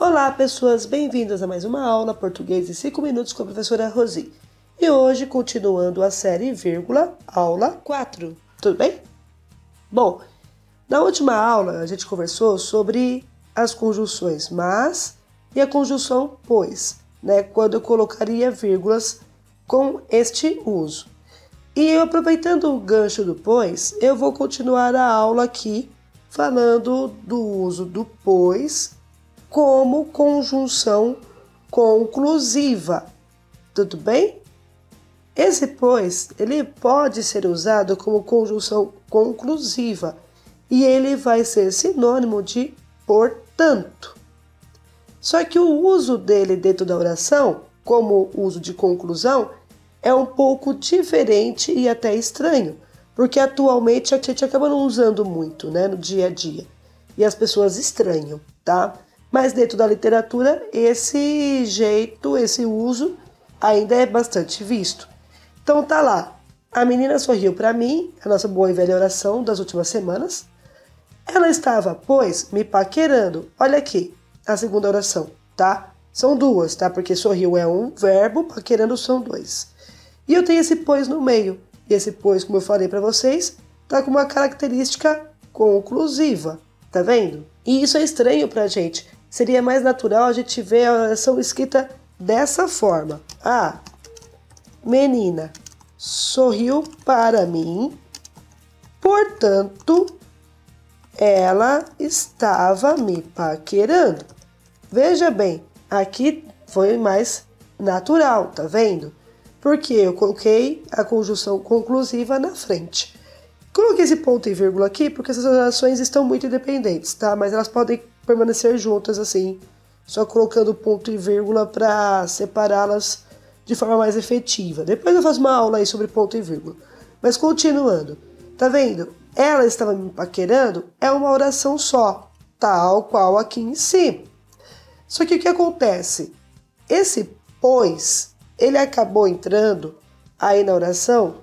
Olá, pessoas, bem-vindas a mais uma aula português em 5 minutos com a professora Rosi. E hoje, continuando a série vírgula, aula 4. Tudo bem? Bom, na última aula a gente conversou sobre as conjunções mas e a conjunção pois, né, quando eu colocaria vírgulas com este uso. E aproveitando o gancho do pois, eu vou continuar a aula aqui falando do uso do pois como conjunção conclusiva. Tudo bem? Esse pois, ele pode ser usado como conjunção conclusiva e ele vai ser sinônimo de portanto. Só que o uso dele dentro da oração, como uso de conclusão, é um pouco diferente e até estranho, porque atualmente a gente acaba não usando muito, né, no dia a dia. E as pessoas estranham, tá? Mas dentro da literatura, esse jeito, esse uso ainda é bastante visto. Então tá lá. A menina sorriu para mim, a nossa boa e velha oração das últimas semanas. Ela estava, pois, me paquerando. Olha aqui, a segunda oração, tá? São duas, tá? Porque sorriu é um verbo, paquerando são dois. E eu tenho esse pois no meio. E esse pois, como eu falei para vocês, tá com uma característica conclusiva, tá vendo? E isso é estranho pra gente, seria mais natural a gente ver a oração escrita dessa forma. A menina sorriu para mim, portanto, ela estava me paquerando. Veja bem, aqui foi mais natural, tá vendo? Porque eu coloquei a conjunção conclusiva na frente. Coloquei esse ponto e vírgula aqui porque essas orações estão muito independentes, tá? Mas elas podem permanecer juntas assim, só colocando ponto e vírgula para separá-las de forma mais efetiva. Depois eu faço uma aula aí sobre ponto e vírgula. Mas continuando, tá vendo? Ela estava me paquerando é uma oração só, tal qual aqui em cima. Só que o que acontece? Esse pois, ele acabou entrando aí na oração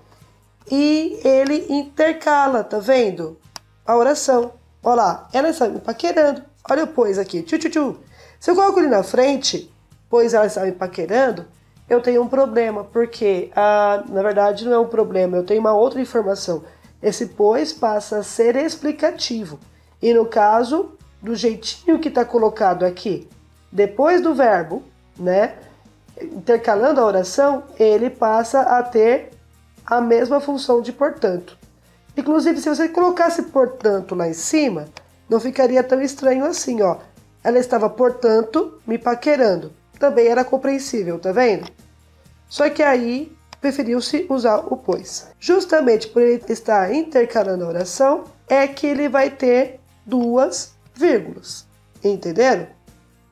e ele intercala, tá vendo? A oração. Olha lá, ela está me paquerando. Olha o pois aqui, tchu, tchu, tchu. Se eu coloco ele na frente, pois ela está me paquerando, eu tenho um problema, porque ah, na verdade não é um problema, eu tenho uma outra informação. Esse pois passa a ser explicativo. E no caso, do jeitinho que está colocado aqui, depois do verbo, né? Intercalando a oração, ele passa a ter a mesma função de portanto. Inclusive, se você colocasse portanto lá em cima, não ficaria tão estranho assim, ó. Ela estava, portanto, me paquerando. Também era compreensível, tá vendo? Só que aí preferiu-se usar o pois. Justamente por ele estar intercalando a oração, é que ele vai ter duas vírgulas. Entenderam?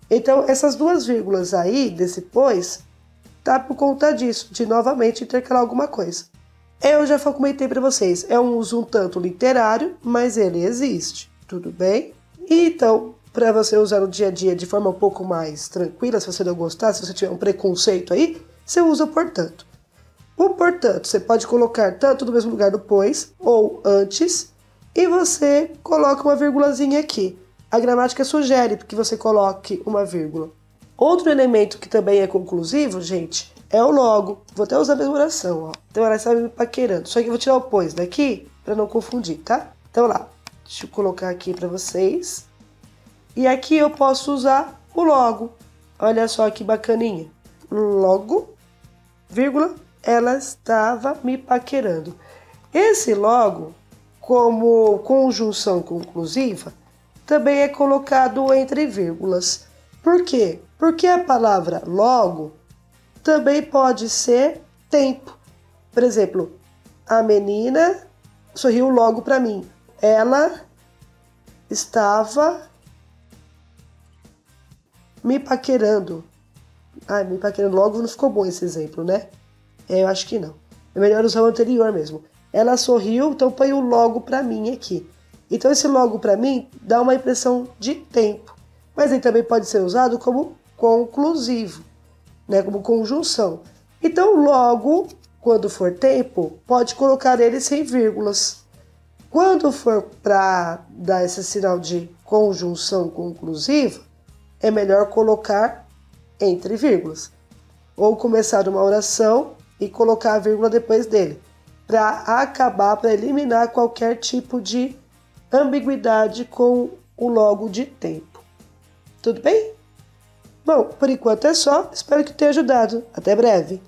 Então, essas duas vírgulas aí, desse pois, tá por conta disso, de novamente intercalar alguma coisa. Eu já comentei para vocês, é um uso um tanto literário, mas ele existe tudo bem? E então, para você usar no dia a dia de forma um pouco mais tranquila, se você não gostar, se você tiver um preconceito aí, você usa portanto. O portanto, você pode colocar tanto no mesmo lugar do pois ou antes, e você coloca uma vírgulazinha aqui. A gramática sugere que você coloque uma vírgula. Outro elemento que também é conclusivo, gente, é o logo. Vou até usar a mesma oração, ó. Então ela está me paquerando. Só que eu vou tirar o pois daqui para não confundir, tá? Então lá, Deixa eu colocar aqui para vocês. E aqui eu posso usar o logo. Olha só que bacaninha. Logo, vírgula, ela estava me paquerando. Esse logo, como conjunção conclusiva, também é colocado entre vírgulas. Por quê? Porque a palavra logo também pode ser tempo. Por exemplo, a menina sorriu logo para mim ela estava me paquerando. Ai, me paquerando logo não ficou bom esse exemplo, né? É, eu acho que não. É melhor usar o anterior mesmo. Ela sorriu, então põe o logo para mim aqui. Então esse logo para mim dá uma impressão de tempo, mas ele também pode ser usado como conclusivo, né, como conjunção. Então logo, quando for tempo, pode colocar ele sem vírgulas. Quando for para dar esse sinal de conjunção conclusiva, é melhor colocar entre vírgulas. Ou começar uma oração e colocar a vírgula depois dele, para acabar, para eliminar qualquer tipo de ambiguidade com o logo de tempo. Tudo bem? Bom, por enquanto é só. Espero que tenha ajudado. Até breve.